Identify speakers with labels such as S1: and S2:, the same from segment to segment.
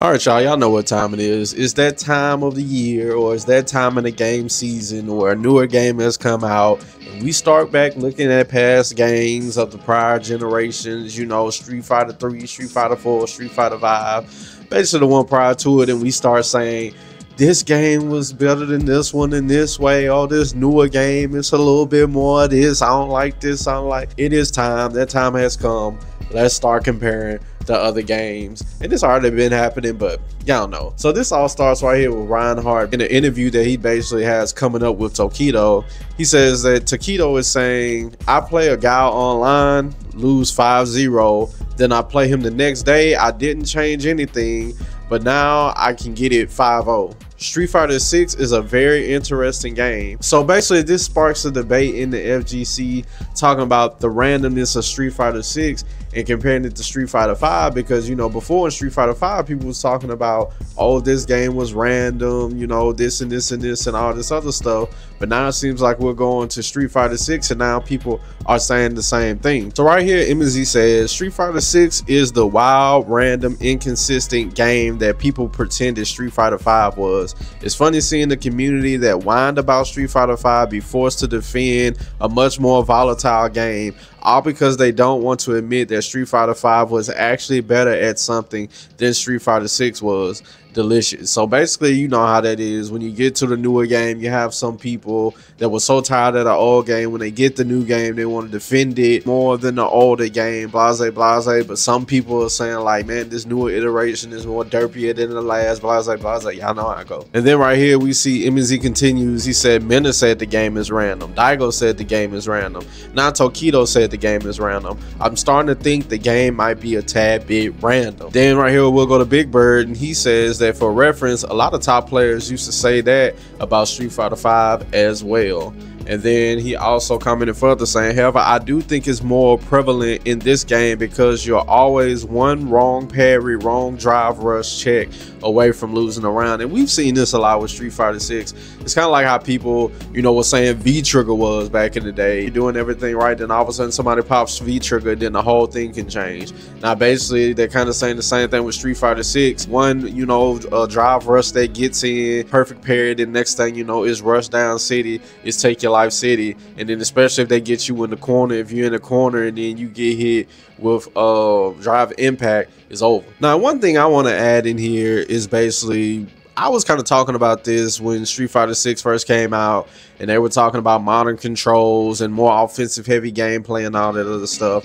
S1: All right, y'all. Y'all know what time it is. It's that time of the year, or it's that time in the game season where a newer game has come out, and we start back looking at past games of the prior generations. You know, Street Fighter Three, Street Fighter Four, Street Fighter Five, basically the one prior to it, and we start saying this game was better than this one in this way. Oh, this newer game, it's a little bit more of this. I don't like this. I don't like. It is time. That time has come. Let's start comparing the other games. And this already been happening, but y'all know. So this all starts right here with Ryan Hart in an interview that he basically has coming up with Tokido. He says that Tokido is saying, I play a guy online, lose 5-0, then I play him the next day. I didn't change anything, but now I can get it 5-0. Street Fighter 6 is a very interesting game. So basically this sparks a debate in the FGC talking about the randomness of Street Fighter 6 and comparing it to Street Fighter 5 because you know before in Street Fighter 5 people was talking about oh this game was random, you know, this and this and this and all this other stuff. But now it seems like we're going to Street Fighter 6 and now people are saying the same thing. So right here MZ says Street Fighter 6 is the wild, random, inconsistent game that people pretended Street Fighter 5 was. It's funny seeing the community that whined about Street Fighter 5 be forced to defend a much more volatile game all because they don't want to admit that Street Fighter 5 was actually better at something than Street Fighter 6 was delicious. So basically, you know how that is. When you get to the newer game, you have some people that were so tired of the old game. When they get the new game, they want to defend it more than the older game, blase, blase. But some people are saying, like, man, this newer iteration is more derpier than the last, blase, blase. Y'all know how I go. And then right here, we see MZ continues. He said, Mena said the game is random. Daigo said the game is random. Now Tokido said the game is random. I'm starting to think the game might be a tad bit random. Then right here, we'll go to Big Bird, and he says that that for reference, a lot of top players used to say that about Street Fighter 5 as well. And then he also commented further saying, however, I do think it's more prevalent in this game because you're always one wrong parry, wrong drive rush check away from losing a round. And we've seen this a lot with Street Fighter 6. It's kind of like how people, you know, were saying V trigger was back in the day. You're doing everything right, then all of a sudden somebody pops V trigger, then the whole thing can change. Now, basically, they're kind of saying the same thing with Street Fighter 6. One, you know, a drive rush that gets in, perfect parry, then next thing you know is rush down city, is take your City, and then especially if they get you in the corner, if you're in the corner and then you get hit with uh drive impact, is over. Now, one thing I want to add in here is basically I was kind of talking about this when Street Fighter 6 first came out, and they were talking about modern controls and more offensive heavy gameplay and all that other stuff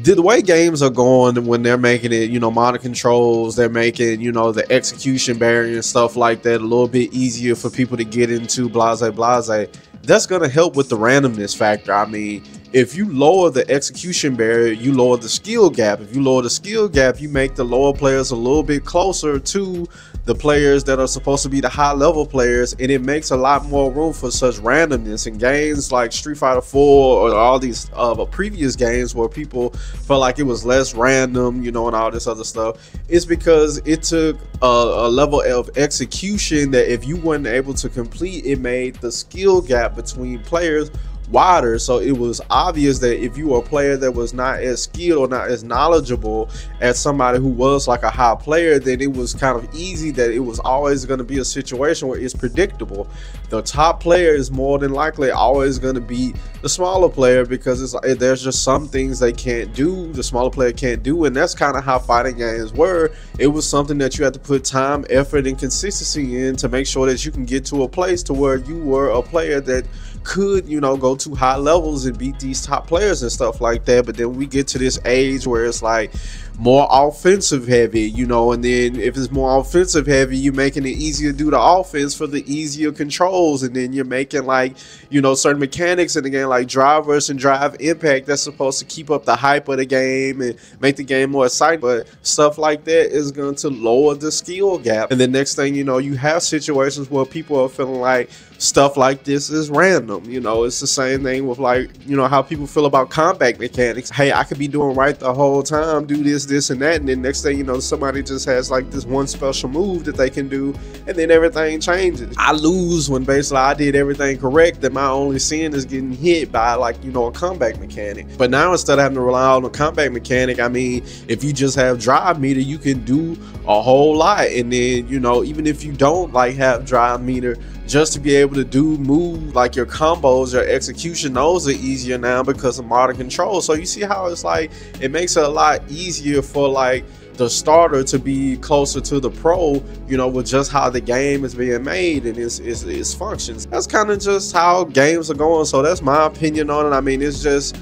S1: Did the way games are going when they're making it, you know, modern controls, they're making, you know, the execution barrier and stuff like that a little bit easier for people to get into, blase, blase. That's going to help with the randomness factor. I mean, if you lower the execution barrier, you lower the skill gap. If you lower the skill gap, you make the lower players a little bit closer to the players that are supposed to be the high level players and it makes a lot more room for such randomness in games like Street Fighter 4 or all these uh, previous games where people felt like it was less random you know and all this other stuff it's because it took a, a level of execution that if you weren't able to complete it made the skill gap between players wider. So it was obvious that if you were a player that was not as skilled or not as knowledgeable as somebody who was like a high player, then it was kind of easy that it was always going to be a situation where it's predictable. The top player is more than likely always going to be the smaller player because it's eh, there's just some things they can't do, the smaller player can't do, and that's kind of how fighting games were. It was something that you had to put time, effort, and consistency in to make sure that you can get to a place to where you were a player that could, you know, go to high levels and beat these top players and stuff like that. But then we get to this age where it's like more offensive heavy, you know, and then if it's more offensive heavy, you're making it easier to do the offense for the easier controls, and then you're making like, you know, certain mechanics in the game like drive rush and drive impact that's supposed to keep up the hype of the game and make the game more exciting. But stuff like that is going to lower the skill gap. And the next thing you know, you have situations where people are feeling like stuff like this is random. You know, it's the same same thing with like you know how people feel about combat mechanics. Hey, I could be doing right the whole time, do this, this, and that, and then next thing you know, somebody just has like this one special move that they can do, and then everything changes. I lose when basically I did everything correct, and my only sin is getting hit by like you know a combat mechanic. But now instead of having to rely on a combat mechanic, I mean, if you just have drive meter, you can do a whole lot, and then you know even if you don't like have drive meter just to be able to do move like your combos, your execution, those are easier now because of modern control. So you see how it's like it makes it a lot easier for like the starter to be closer to the pro, you know, with just how the game is being made and its its, its functions. That's kind of just how games are going. So that's my opinion on it. I mean, it's just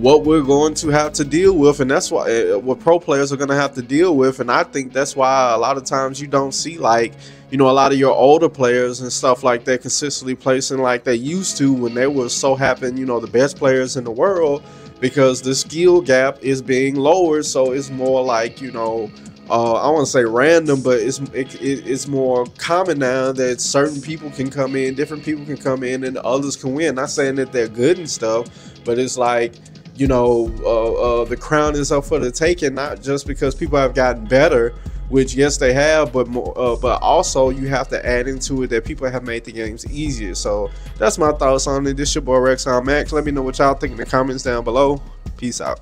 S1: what we're going to have to deal with and that's why uh, what pro players are going to have to deal with and i think that's why a lot of times you don't see like you know a lot of your older players and stuff like that consistently placing like they used to when they were so happen you know the best players in the world because the skill gap is being lowered so it's more like you know uh, I want to say random, but it's it, it, it's more common now that certain people can come in, different people can come in, and others can win. Not saying that they're good and stuff, but it's like you know, uh, uh, the crown is up for the taking, not just because people have gotten better, which yes they have, but more, uh, but also you have to add into it that people have made the games easier. So that's my thoughts on it. This your boy Rex on Max. Let me know what y'all think in the comments down below. Peace out.